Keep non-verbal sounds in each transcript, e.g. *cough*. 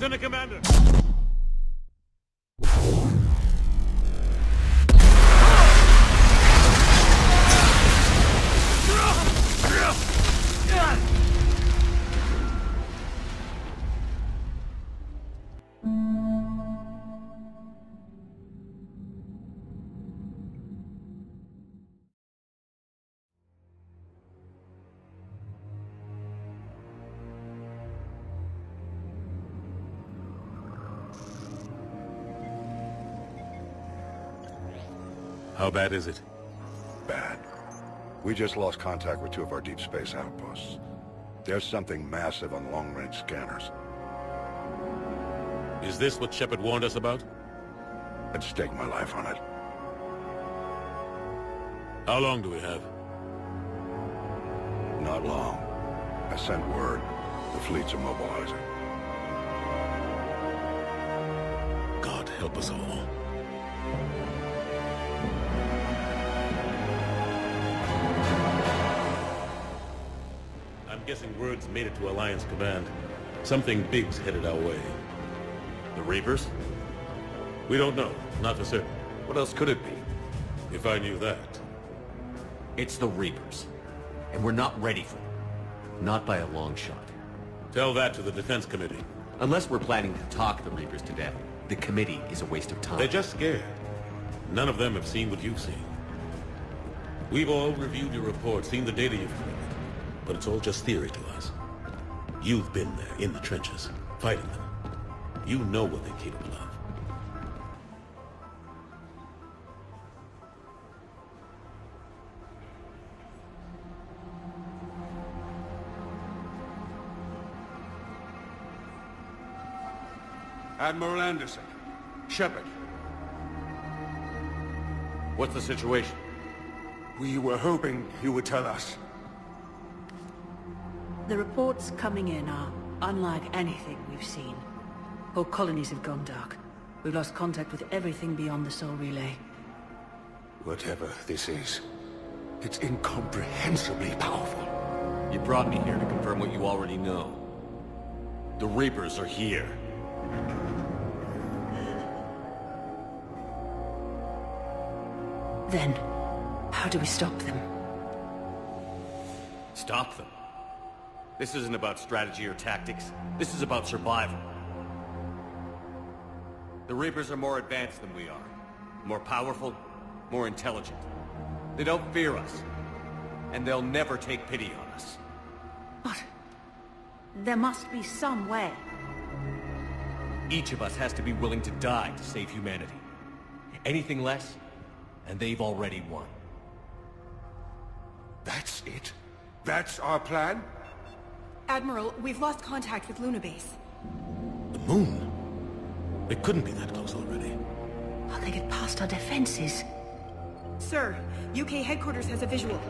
Lieutenant Commander! How bad is it? Bad. We just lost contact with two of our deep space outposts. There's something massive on long-range scanners. Is this what Shepard warned us about? I'd stake my life on it. How long do we have? Not long. I sent word. The fleets are mobilizing. God help us all. Word's made it to Alliance Command. Something big's headed our way. The Reapers? We don't know, not for certain. What else could it be? If I knew that. It's the Reapers. And we're not ready for them. Not by a long shot. Tell that to the Defense Committee. Unless we're planning to talk the Reapers to death, the committee is a waste of time. They're just scared. None of them have seen what you've seen. We've all reviewed your report, seen the data you've collected. But it's all just theory to us. You've been there, in the trenches, fighting them. You know what they're capable of. Admiral Anderson. Shepard. What's the situation? We were hoping you would tell us. The reports coming in are unlike anything we've seen. Whole colonies have gone dark. We've lost contact with everything beyond the Sol Relay. Whatever this is, it's incomprehensibly powerful. You brought me here to confirm what you already know. The Reapers are here. Then, how do we stop them? Stop them. This isn't about strategy or tactics. This is about survival. The Reapers are more advanced than we are. More powerful, more intelligent. They don't fear us. And they'll never take pity on us. But... There must be some way. Each of us has to be willing to die to save humanity. Anything less, and they've already won. That's it? That's our plan? Admiral, we've lost contact with Luna Base. The moon? It couldn't be that close already. How they get past our defenses? Sir, UK headquarters has a visual.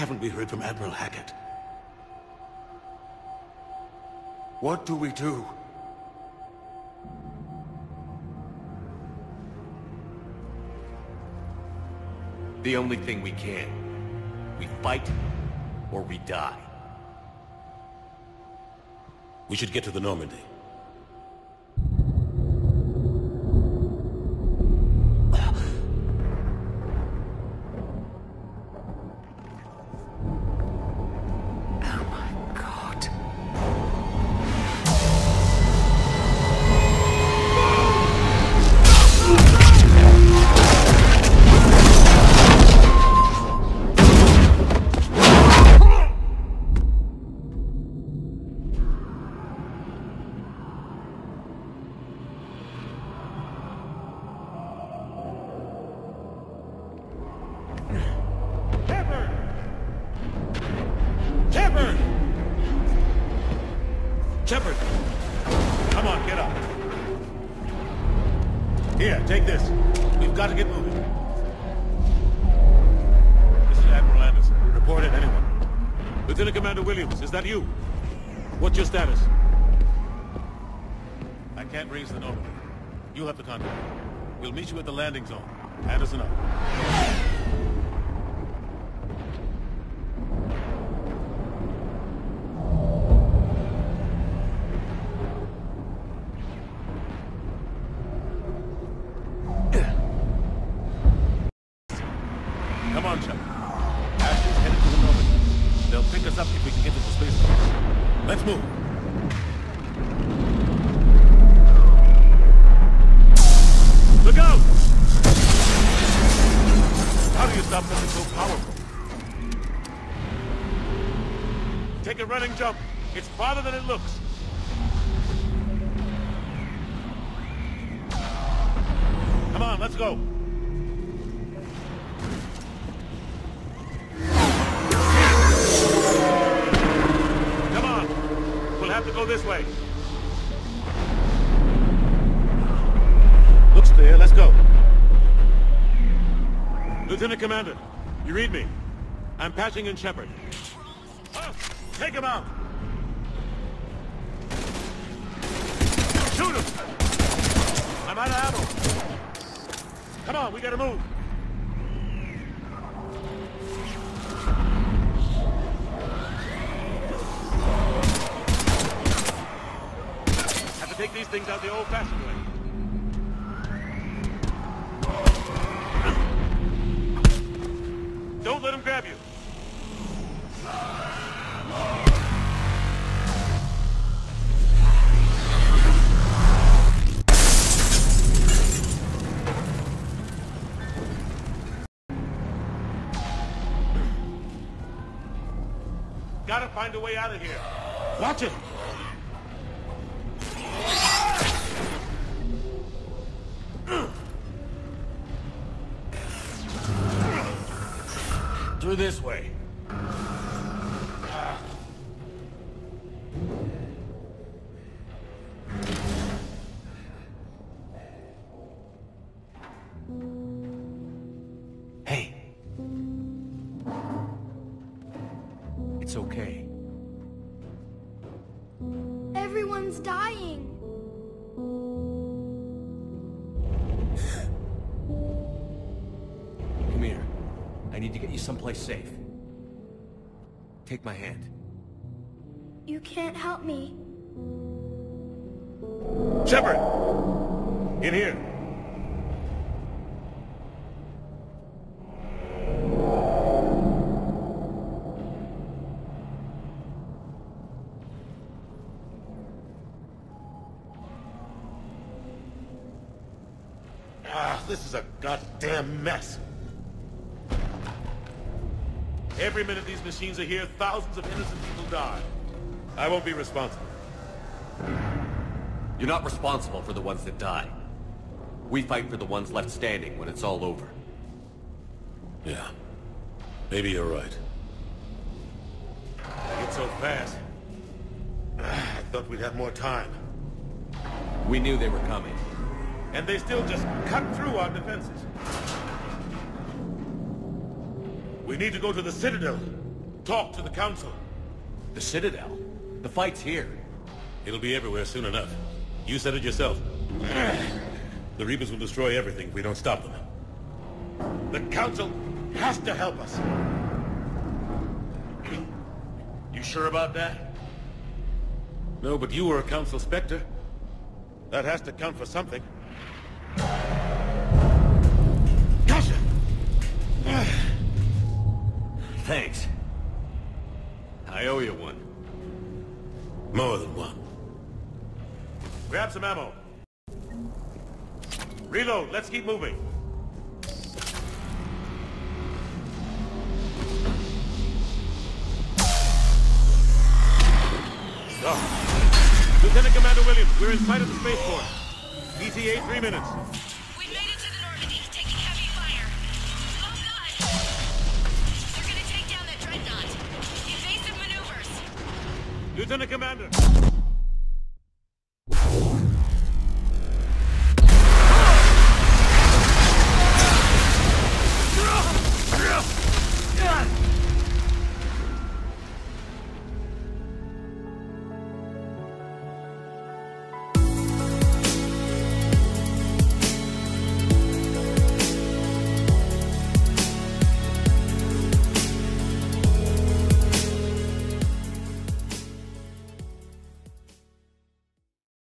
Haven't we heard from Admiral Hackett? What do we do? The only thing we can. We fight, or we die. We should get to the Normandy. Get up. Here, take this. We've got to get moving. This is Admiral Anderson. Report it, anyone. Lieutenant Commander Williams, is that you? What's your status? I can't raise the Normandy. You'll have to contact. We'll meet you at the landing zone. Anderson up. Let's move. Look out! How do you stop something so powerful? Take a running jump. It's farther than it looks. Come on, let's go. This way. Looks clear. Let's go. Lieutenant Commander, you read me? I'm patching in Shepard. Take him out! Shoot him! I'm out of ammo. Come on, we gotta move. Take these things out the old-fashioned way. Don't let him grab you. Gotta find a way out of here. Watch it. Need to get you someplace safe. Take my hand. You can't help me. Shepard! In here. Ah, this is a goddamn mess. Every minute these machines are here, thousands of innocent people die. I won't be responsible. You're not responsible for the ones that die. We fight for the ones left standing when it's all over. Yeah. Maybe you're right. It's so fast. *sighs* I thought we'd have more time. We knew they were coming. And they still just cut through our defenses. We need to go to the Citadel. Talk to the Council. The Citadel? The fight's here. It'll be everywhere soon enough. You said it yourself. *sighs* The Reapers will destroy everything if we don't stop them. The Council has to help us. You sure about that? No, but you were a Council Spectre. That has to count for something. Gotcha! *sighs* *sighs* Thanks. I owe you one. More than one. Grab some ammo. Reload. Let's keep moving. Oh. Lieutenant Commander Williams, we're in sight of the spaceport. ETA three minutes. Lieutenant Commander,